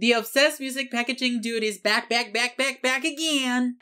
The obsessed music packaging dude is back, back, back, back, back again.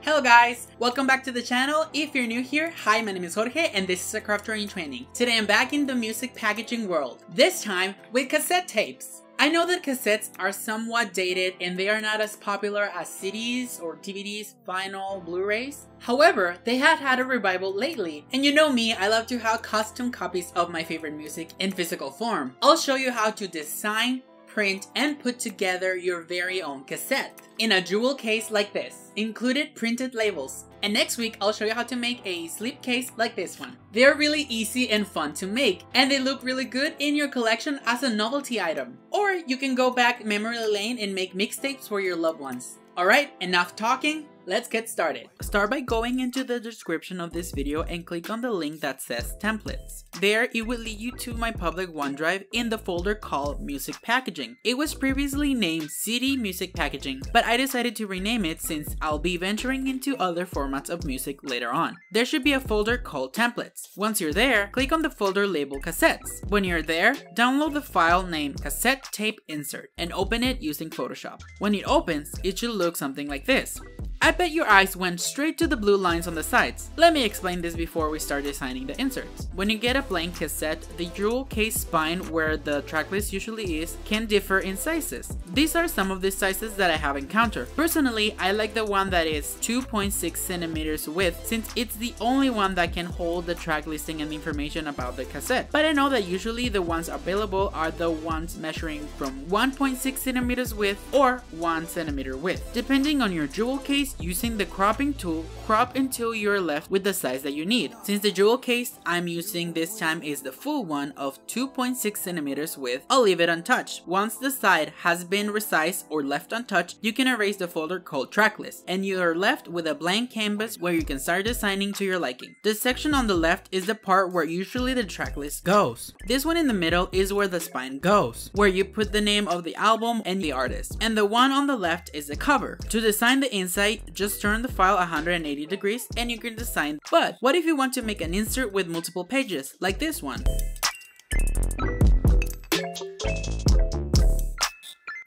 Hello guys, welcome back to the channel. If you're new here, hi, my name is Jorge and this is a crafter in training. Today I'm back in the music packaging world, this time with cassette tapes. I know that cassettes are somewhat dated and they are not as popular as CDs or DVDs, vinyl, Blu-rays. However, they have had a revival lately, and you know me, I love to have custom copies of my favorite music in physical form. I'll show you how to design, print, and put together your very own cassette in a jewel case like this, included printed labels. And next week, I'll show you how to make a sleep case like this one. They're really easy and fun to make, and they look really good in your collection as a novelty item. Or you can go back memory lane and make mixtapes for your loved ones. Alright, enough talking, Let's get started. Start by going into the description of this video and click on the link that says templates. There, it will lead you to my public OneDrive in the folder called Music Packaging. It was previously named CD Music Packaging, but I decided to rename it since I'll be venturing into other formats of music later on. There should be a folder called Templates. Once you're there, click on the folder labeled Cassettes. When you're there, download the file named Cassette Tape Insert and open it using Photoshop. When it opens, it should look something like this. I bet your eyes went straight to the blue lines on the sides. Let me explain this before we start designing the inserts. When you get a blank cassette, the jewel case spine where the tracklist usually is can differ in sizes. These are some of the sizes that I have encountered. Personally, I like the one that is 2.6 centimeters width since it's the only one that can hold the track listing and information about the cassette. But I know that usually the ones available are the ones measuring from 1.6 centimeters width or 1 centimeter width. Depending on your jewel case, using the cropping tool, crop until you're left with the size that you need. Since the jewel case I'm using this time is the full one of 2.6 centimeters width, I'll leave it untouched. Once the side has been resized or left untouched, you can erase the folder called tracklist, and you are left with a blank canvas where you can start designing to your liking. The section on the left is the part where usually the tracklist goes. This one in the middle is where the spine goes, where you put the name of the album and the artist. And the one on the left is the cover. To design the inside, just turn the file 180 degrees and you can design. But what if you want to make an insert with multiple pages, like this one?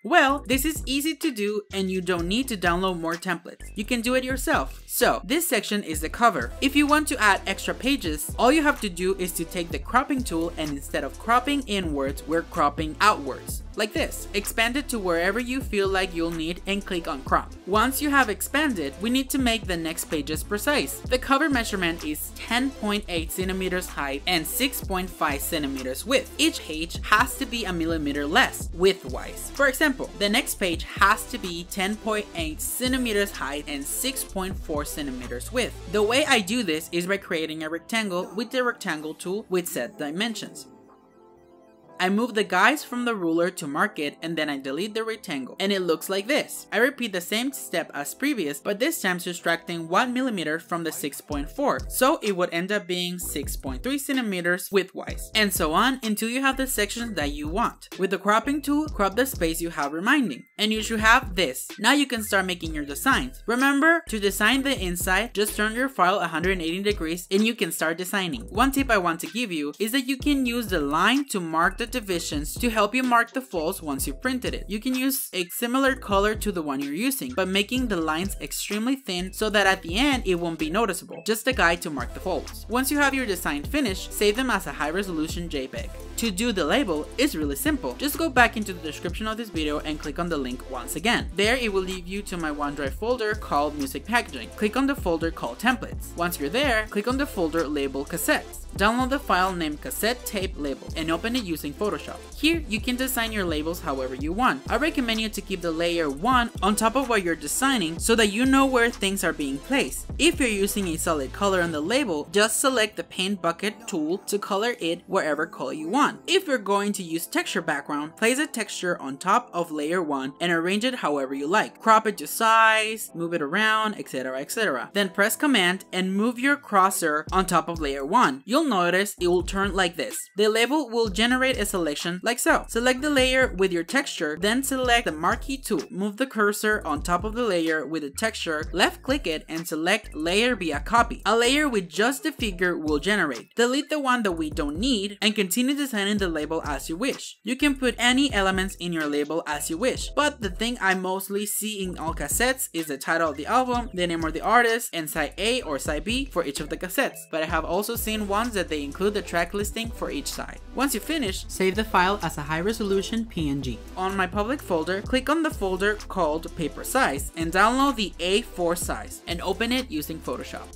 Well, this is easy to do and you don't need to download more templates. You can do it yourself. So, this section is the cover. If you want to add extra pages, all you have to do is to take the cropping tool and instead of cropping inwards, we're cropping outwards like this. Expand it to wherever you feel like you'll need and click on crop. Once you have expanded, we need to make the next pages precise. The cover measurement is 10.8 centimeters high and 6.5 centimeters width. Each page has to be a millimeter less width-wise. For example, the next page has to be 10.8 centimeters high and 6.4 centimeters width. The way I do this is by creating a rectangle with the rectangle tool with set dimensions. I move the guides from the ruler to mark it and then I delete the rectangle and it looks like this. I repeat the same step as previous but this time subtracting 1mm from the 6.4 so it would end up being 6.3 centimeters widthwise and so on until you have the sections that you want. With the cropping tool, crop the space you have remaining and you should have this. Now you can start making your designs. Remember to design the inside, just turn your file 180 degrees and you can start designing. One tip I want to give you is that you can use the line to mark the divisions to help you mark the folds once you printed it. You can use a similar color to the one you're using, but making the lines extremely thin so that at the end it won't be noticeable. Just a guide to mark the folds. Once you have your design finished, save them as a high resolution JPEG. To do the label is really simple. Just go back into the description of this video and click on the link once again. There it will lead you to my OneDrive folder called Music Packaging. Click on the folder called Templates. Once you're there, click on the folder labeled Cassettes. Download the file named cassette tape label and open it using Photoshop. Here, you can design your labels however you want. I recommend you to keep the layer 1 on top of what you're designing so that you know where things are being placed. If you're using a solid color on the label, just select the paint bucket tool to color it wherever color you want. If you're going to use texture background, place a texture on top of layer 1 and arrange it however you like. Crop it to size, move it around, etc etc. Then press command and move your cursor on top of layer 1. You'll notice it will turn like this. The label will generate a selection like so. Select the layer with your texture, then select the marquee tool. Move the cursor on top of the layer with the texture, left click it and select layer via copy. A layer with just the figure will generate. Delete the one that we don't need and continue designing the label as you wish. You can put any elements in your label as you wish, but the thing I mostly see in all cassettes is the title of the album, the name of the artist, and side A or side B for each of the cassettes, but I have also seen ones that they include the track listing for each side. Once you finish, save the file as a high resolution PNG. On my public folder, click on the folder called paper size and download the A4 size and open it using Photoshop.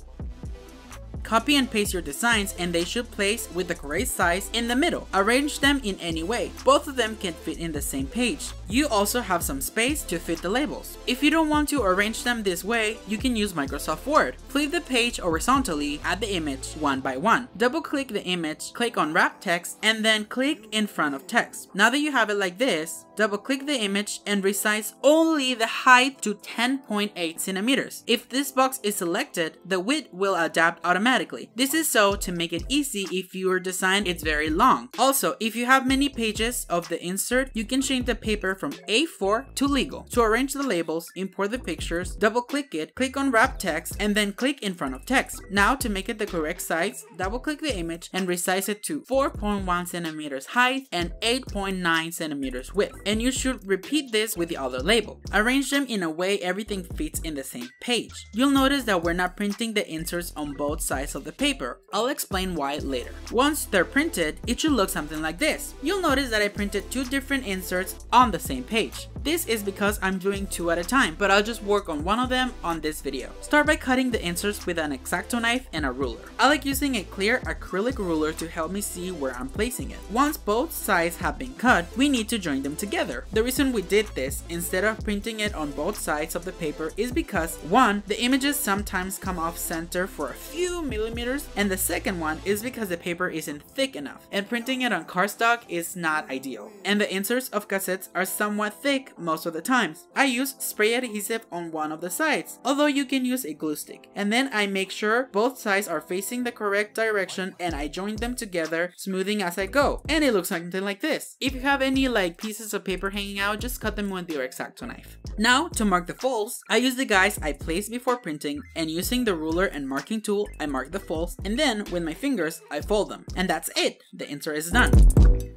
Copy and paste your designs and they should place with the correct size in the middle. Arrange them in any way. Both of them can fit in the same page. You also have some space to fit the labels. If you don't want to arrange them this way, you can use Microsoft Word. Flip the page horizontally at the image one by one. Double click the image, click on wrap text, and then click in front of text. Now that you have it like this, double click the image and resize only the height to 10.8 centimeters. If this box is selected, the width will adapt automatically. This is so to make it easy if your design is very long. Also, if you have many pages of the insert, you can change the paper from A4 to legal. To arrange the labels, import the pictures, double click it, click on wrap text, and then click in front of text. Now to make it the correct size, double click the image and resize it to 4.1 centimeters height and 8.9 centimeters width. And you should repeat this with the other label. Arrange them in a way everything fits in the same page. You'll notice that we're not printing the inserts on both sides of the paper. I'll explain why later. Once they're printed, it should look something like this. You'll notice that I printed two different inserts on the same page. This is because I'm doing two at a time, but I'll just work on one of them on this video. Start by cutting the inserts with an X-Acto knife and a ruler. I like using a clear acrylic ruler to help me see where I'm placing it. Once both sides have been cut, we need to join them together. The reason we did this instead of printing it on both sides of the paper is because one, the images sometimes come off center for a few millimeters, and the second one is because the paper isn't thick enough, and printing it on cardstock is not ideal. And the inserts of cassettes are somewhat thick most of the times. I use spray adhesive on one of the sides, although you can use a glue stick. And then I make sure both sides are facing the correct direction and I join them together, smoothing as I go. And it looks something like this. If you have any like pieces of paper hanging out, just cut them with your X-Acto knife. Now, to mark the folds, I use the guides I placed before printing and using the ruler and marking tool, I mark the folds and then with my fingers, I fold them. And that's it, the insert is done.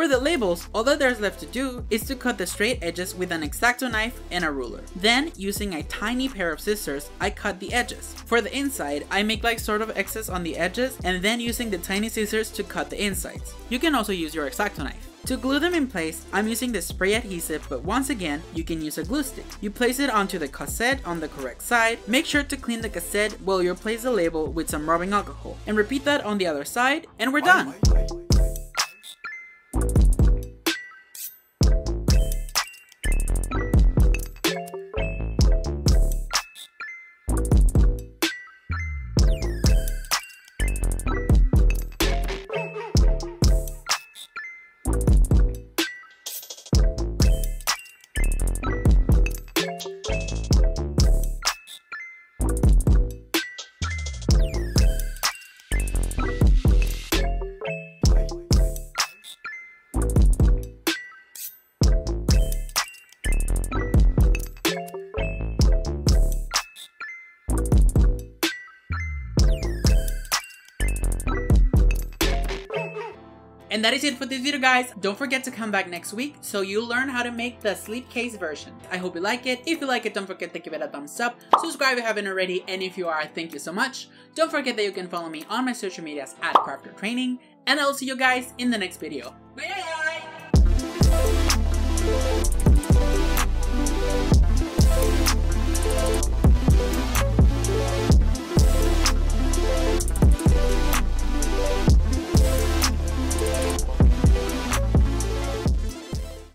For the labels, all that there's left to do is to cut the straight edges with an X-Acto knife and a ruler. Then, using a tiny pair of scissors, I cut the edges. For the inside, I make like sort of excess on the edges and then using the tiny scissors to cut the insides. You can also use your X-Acto knife. To glue them in place, I'm using the spray adhesive, but once again, you can use a glue stick. You place it onto the cassette on the correct side, make sure to clean the cassette while you place the label with some rubbing alcohol, and repeat that on the other side, and we're done! And that is it for this video guys. Don't forget to come back next week so you'll learn how to make the sleep case version. I hope you like it. If you like it, don't forget to give it a thumbs up. Subscribe if you haven't already. And if you are, thank you so much. Don't forget that you can follow me on my social medias at Crafter Training. And I'll see you guys in the next video.